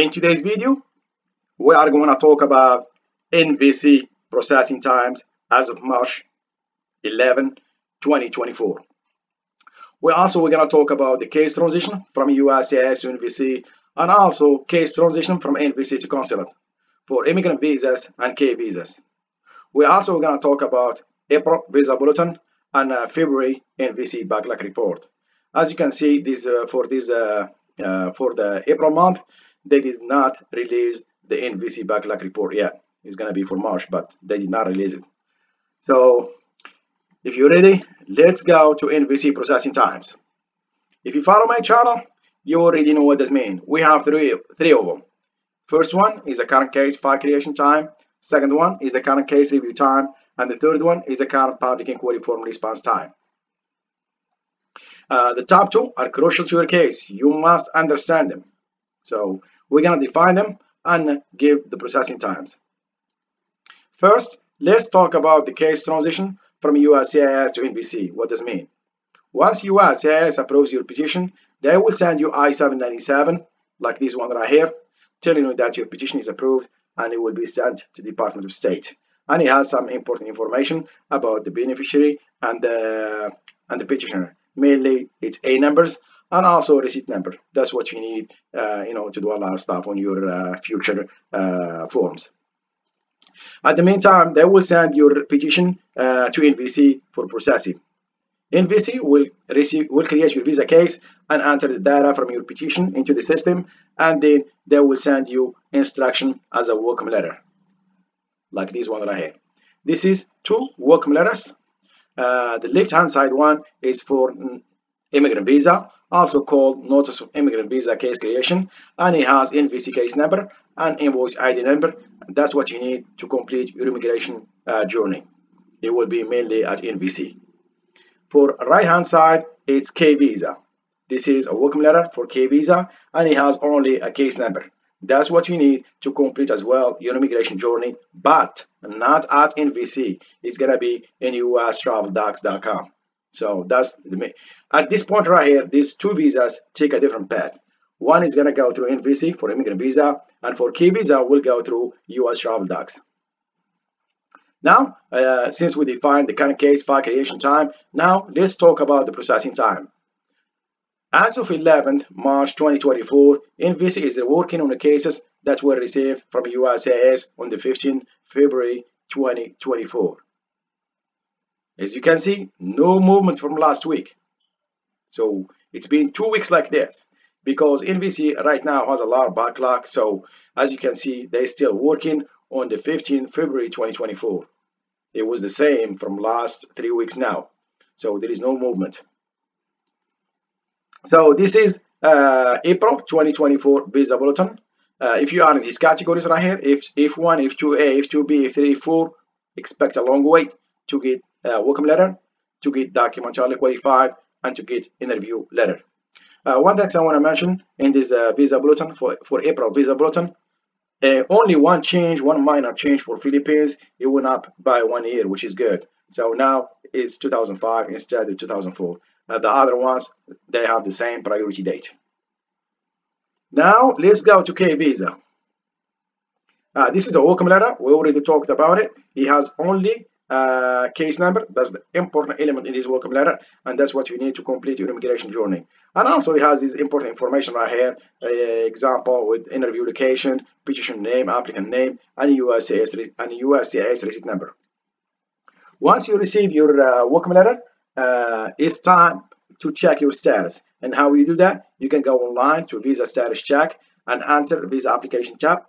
In today's video, we are going to talk about NVC processing times as of March 11, 2024. We also we're going to talk about the case transition from USCIS to NVC and also case transition from NVC to consulate for immigrant visas and K visas. We also going to talk about April visa bulletin and uh, February NVC backlog report. As you can see, this uh, for this uh, uh, for the April month, they did not release the NVC backlog report yet. It's going to be for March, but they did not release it. So if you're ready, let's go to NVC processing times. If you follow my channel, you already know what this means. We have three, three of them. First one is a current case file creation time. Second one is a current case review time. And the third one is a current public inquiry form response time. Uh, the top two are crucial to your case. You must understand them. So we're going to define them and give the processing times. First, let's talk about the case transition from USCIS to NVC. What does it mean? Once USCIS approves your petition, they will send you I-797, like this one right here, telling you that your petition is approved and it will be sent to the Department of State. And it has some important information about the beneficiary and the, and the petitioner. Mainly, it's A numbers and also receipt number. That's what you need, uh, you know, to do a lot of stuff on your uh, future uh, forms. At the meantime, they will send your petition uh, to NVC for processing. NVC will receive will create your visa case and enter the data from your petition into the system, and then they will send you instruction as a welcome letter, like this one right here. This is two welcome letters. Uh, the left-hand side one is for immigrant visa, also called Notice of Immigrant Visa Case Creation, and it has NVC case number and invoice ID number. That's what you need to complete your immigration uh, journey. It will be mainly at NVC. For right hand side, it's K visa. This is a welcome letter for K visa, and it has only a case number. That's what you need to complete as well your immigration journey, but not at NVC. It's gonna be in ustraveldocs.com. So that's the main. at this point right here, these two visas take a different path. One is gonna go through NVC for immigrant visa, and for K visa we'll go through US Travel Docs. Now, uh, since we defined the current case file creation time, now let's talk about the processing time. As of 11th March 2024, NVC is working on the cases that were received from USCIS on the 15th February 2024. As you can see, no movement from last week. So it's been two weeks like this because NVC right now has a lot of backlog. So as you can see, they're still working on the 15th February 2024. It was the same from last three weeks now. So there is no movement. So this is uh, April 2024 visa bulletin. Uh, if you are in these categories right here, if F1, F2A, F2B, F3, F4, expect a long wait to get uh, welcome letter, to get documentally qualified, and to get interview letter. Uh, one thing I want to mention in this uh, visa bulletin for, for April visa bulletin, uh, only one change, one minor change for Philippines, it went up by one year, which is good. So now it's 2005 instead of 2004. Uh, the other ones, they have the same priority date. Now let's go to K visa. Uh, this is a welcome letter. We already talked about it. It has only uh, case number. That's the important element in this welcome letter, and that's what you need to complete your immigration journey. And also, it has this important information right here. Uh, example with interview location, petition name, applicant name, and USCIS and USCIS receipt number. Once you receive your uh, welcome letter, uh, it's time to check your status. And how you do that? You can go online to Visa Status Check and enter Visa Application type,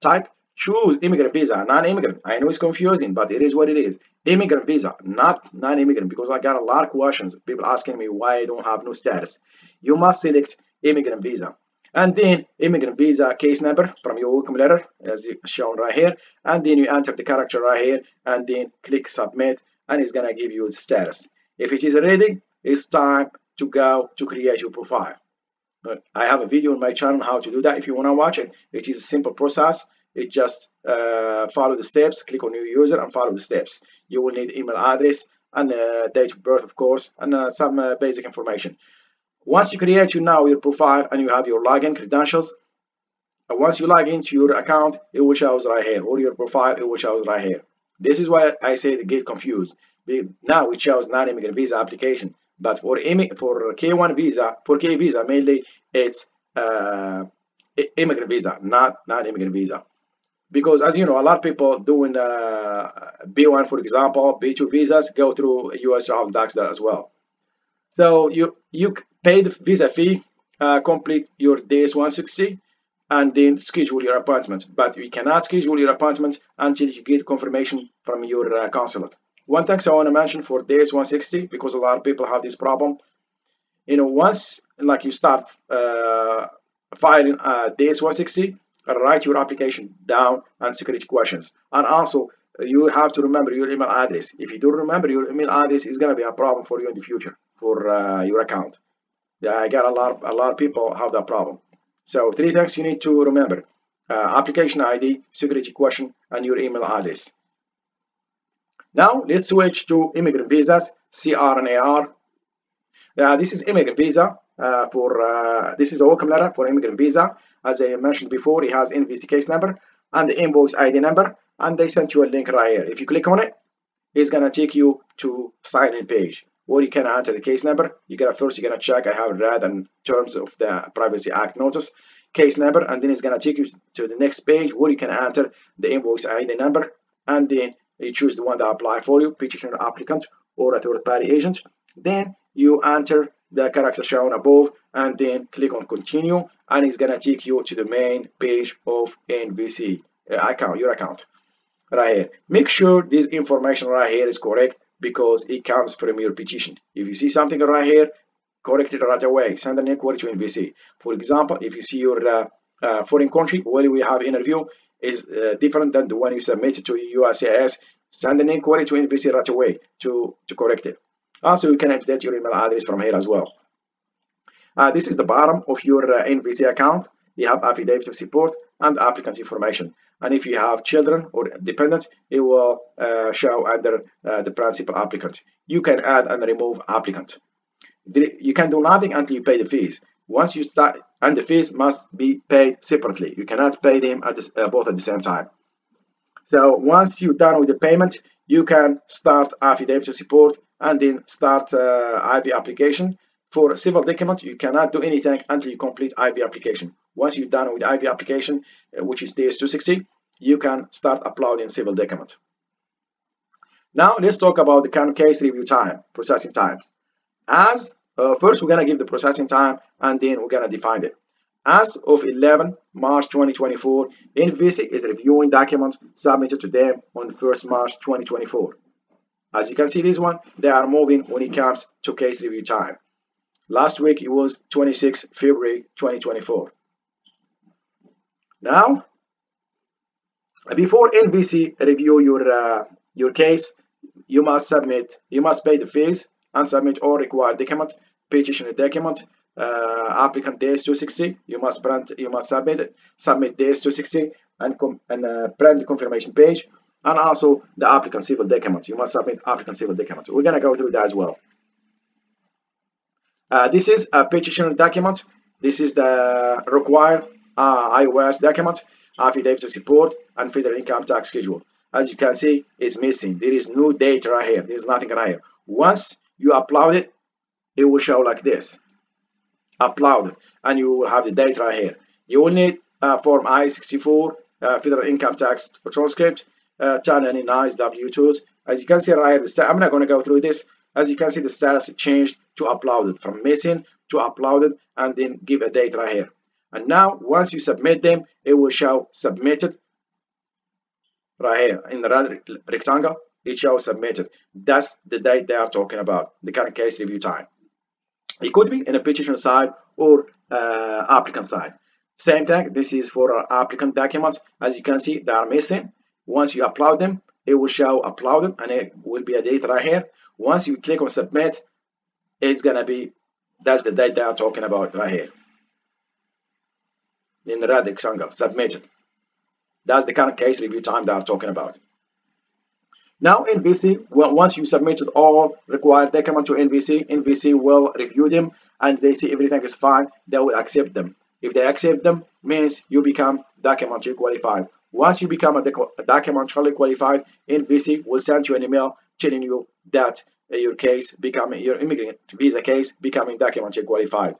type choose immigrant visa, non-immigrant. I know it's confusing, but it is what it is. Immigrant visa, not non-immigrant, because I got a lot of questions. People asking me why I don't have no status. You must select immigrant visa. And then immigrant visa case number from your welcome letter, as shown right here. And then you enter the character right here, and then click submit, and it's gonna give you the status. If it is ready, it's time to go to create your profile. I have a video on my channel how to do that if you want to watch it. It is a simple process it just uh, follow the steps click on new user and follow the steps you will need email address and uh, date of birth of course and uh, some uh, basic information once you create you now your profile and you have your login credentials and once you log into your account, it will show right here, or your profile, it will show right here. This is why I say get confused. Now it shows non-immigrant visa application, but for for K1 visa, for K visa mainly, it's uh, immigrant visa, not non-immigrant visa. Because as you know, a lot of people doing uh, B1, for example, B2 visas go through US Travel Docs as well. So you you pay the visa fee, uh, complete your DS 160, and then schedule your appointment. But you cannot schedule your appointment until you get confirmation from your uh, consulate. One thing I want to mention for DS 160 because a lot of people have this problem. You know, once like you start uh, filing uh, DS 160, write your application down and security questions. And also, you have to remember your email address. If you don't remember your email address, it's going to be a problem for you in the future for uh, your account. I got a lot, of, a lot of people have that problem. So three things you need to remember. Uh, application ID, security question, and your email address. Now let's switch to immigrant visas, CR and IR. Uh, this is immigrant visa uh, for, uh, this is a welcome letter for immigrant visa. As I mentioned before, it has NVC case number and the invoice ID number, and they sent you a link right here. If you click on it, it's gonna take you to sign in page where you can enter the case number. You gotta first you're gonna check I have read in terms of the Privacy Act notice case number, and then it's gonna take you to the next page where you can enter the invoice ID number, and then you choose the one that apply for you, petitioner applicant or a third party agent. Then you enter the character shown above and then click on continue and it's gonna take you to the main page of NVC uh, account, your account right here. Make sure this information right here is correct because it comes from your petition. If you see something right here, correct it right away. Send an inquiry to NVC. For example, if you see your uh, uh, foreign country where we have interview is uh, different than the one you submitted to USCIS, send an inquiry to NVC right away to, to correct it. Also, you can update your email address from here as well. Uh, this is the bottom of your uh, NVC account. You have affidavit of support and applicant information. And if you have children or dependent, it will uh, show under uh, the principal applicant. You can add and remove applicant. You can do nothing until you pay the fees. Once you start, and the fees must be paid separately. You cannot pay them at the, uh, both at the same time. So once you're done with the payment, you can start affidavit support and then start uh, IV application. For civil document, you cannot do anything until you complete IV application. Once you're done with IV application, uh, which is DS260, you can start uploading civil document. Now let's talk about the current case review time, processing times. As uh, first, we're gonna give the processing time, and then we're gonna define it. As of 11 March 2024, NVC is reviewing documents submitted to them on 1st March 2024. As you can see this one, they are moving when it comes to case review time. Last week it was 26 February 2024. Now, before NVC review your uh, your case, you must submit, you must pay the fees and submit all required document, petition document, applicant DS260. You must you must submit submit DS260 and com and uh, confirmation page, and also the applicant civil document. You must submit applicant civil document. We're gonna go through that as well. Uh, this is a petition document. This is the required uh, iOS document, affidavit of support, and federal income tax schedule. As you can see, it's missing. There is no date right here. There's nothing right here. Once you upload it, it will show like this. Upload it, and you will have the date right here. You will need uh, Form I-64, uh, federal income tax transcript, uh, 1099 W-2s. As you can see right here, I'm not going to go through this. As you can see, the status changed to uploaded from missing to uploaded and then give a date right here. And now once you submit them, it will show submitted right here in the red rectangle. It shows submitted. That's the date they are talking about, the current case review time. It could be in a petition side or uh, applicant side. Same thing, this is for our applicant documents. As you can see, they are missing. Once you upload them, it will show uploaded and it will be a date right here. Once you click on submit, it's gonna be that's the date they are talking about right here in the red rectangle submitted that's the current case review time they are talking about now NVC well, once you submitted all required documents to NVC NVC will review them and they see everything is fine they will accept them. If they accept them means you become documentary qualified. Once you become a, documentary qualified NVC will send you an email telling you that uh, your case becoming your immigrant visa case becoming documentary qualified.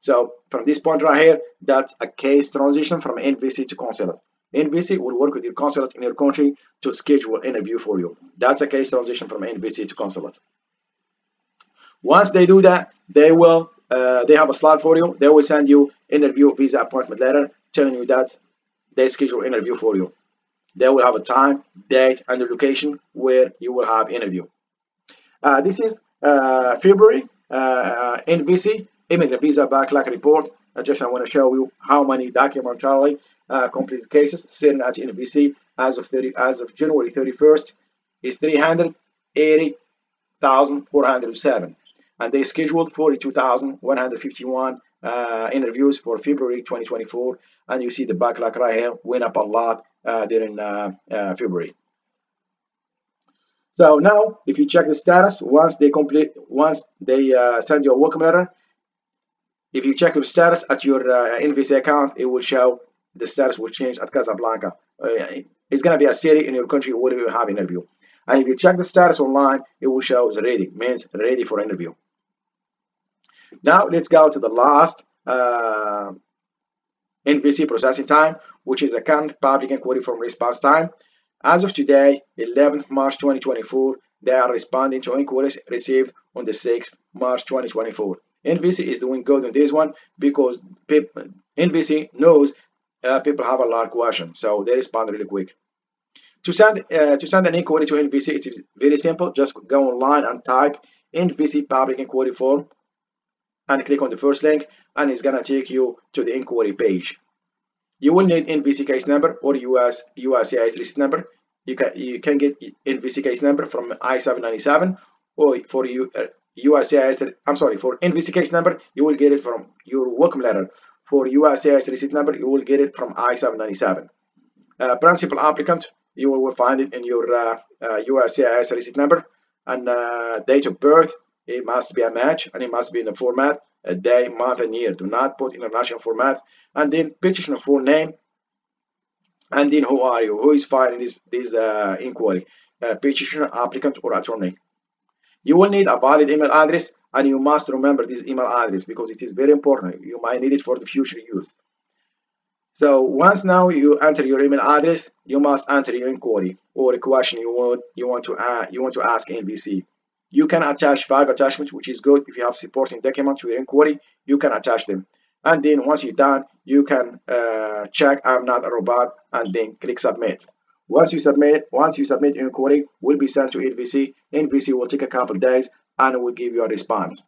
So from this point right here that's a case transition from NVC to consulate NVC will work with your consulate in your country to schedule interview for you. That's a case transition from NVC to consulate. Once they do that, they will uh, they have a slot for you. They will send you interview visa appointment letter telling you that they schedule interview for you. They will have a time, date, and the location where you will have interview. Uh, this is uh, February uh, NVC immigrant visa backlog report. I just I want to show you how many documentary uh, completed cases. Sitting at NVC as of 30 as of January 31st is 380,407 and they scheduled 42,151 uh, interviews for February 2024 and you see the backlog right here went up a lot uh, during uh, uh, February. So now if you check the status once they complete once they uh, send you a welcome letter if you check the status at your uh, NVC account it will show the status will change at Casablanca. Uh, it's going to be a city in your country where you have interview. And if you check the status online, it will show it's ready, means ready for interview. Now let's go to the last uh, NVC processing time, which is the current public inquiry form response time. As of today, 11th March 2024, they are responding to inquiries received on the 6th March 2024. NVC is doing good on this one because NVC knows uh, people have a lot of questions, so they respond really quick. To send uh, to send an inquiry to NVC, it is very simple. Just go online and type NVC public inquiry form, and click on the first link, and it's gonna take you to the inquiry page. You will need NVC case number or US USCIS receipt number. You can you can get NVC case number from I-797 or for you uh, USCIS. I'm sorry for NVC case number you will get it from your welcome letter for USCIS receipt number, you will get it from I-797. Uh, principal applicant, you will find it in your uh, uh, USCIS receipt number and uh, date of birth. It must be a match and it must be in the format, a day, month, and year. Do not put international format. And then petitioner full name. And then who are you? Who is filing this, this uh, inquiry? Uh, petitioner, applicant, or attorney. You will need a valid email address and you must remember this email address because it is very important. You might need it for the future use. So once now you enter your email address, you must enter your inquiry or a question you want you want to uh, you want to ask NVC. You can attach five attachments, which is good if you have supporting documents to your inquiry. You can attach them, and then once you're done, you can uh, check I'm not a robot, and then click submit. Once you submit, once you submit your inquiry, will be sent to NVC. NVC will take a couple days and will give you a response.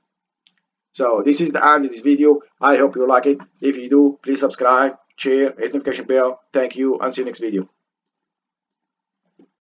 So this is the end of this video. I hope you like it. If you do, please subscribe, share, hit notification bell. Thank you and see you next video.